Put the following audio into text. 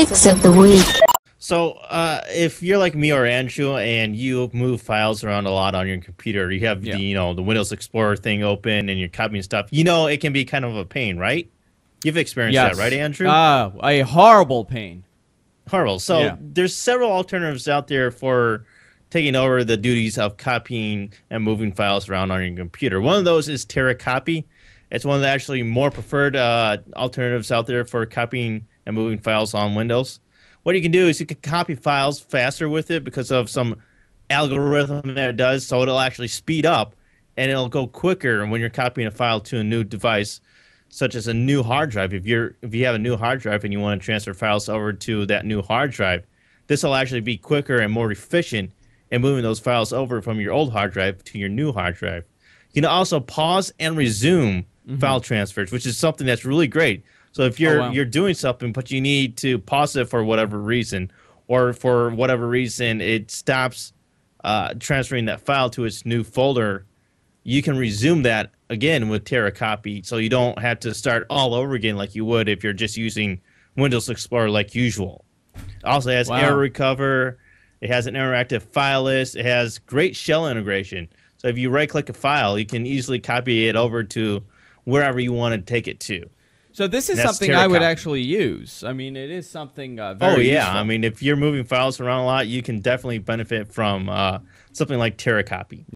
Picks of the week. So, uh, if you're like me or Andrew and you move files around a lot on your computer, you have Yeah. the you know the Windows Explorer thing open and you're copying stuff. You know it can be kind of a pain, right? You've experienced Yes. that, right, Andrew? Ah, a horrible pain. Horrible. So Yeah. there's several alternatives out there for taking over the duties of copying and moving files around on your computer. One of those is TeraCopy. It's one of the actually more preferred uh, alternatives out there for copying and moving files on Windows. What you can do is you can copy files faster with it because of some algorithm that it does, so it'll actually speed up and it'll go quicker when you're copying a file to a new device such as a new hard drive. If you're if you have a new hard drive and you want to transfer files over to that new hard drive, this will actually be quicker and more efficient in moving those files over from your old hard drive to your new hard drive. You can also pause and resume mm-hmm. file transfers, which is something that's really great. So if you're wow. you're doing something but you need to pause it for whatever reason, or for whatever reason it stops uh, transferring that file to its new folder, you can resume that again with TeraCopy, so you don't have to start all over again like you would if you're just using Windows Explorer like usual. Also, it has Wow. error recover. It has an interactive file list. It has great shell integration. So if you right-click a file, you can easily copy it over to wherever you want to take it to. So this is That's something I would actually use. I mean, it is something uh, very oh yeah, useful. I mean if you're moving files around a lot, you can definitely benefit from uh, something like TeraCopy.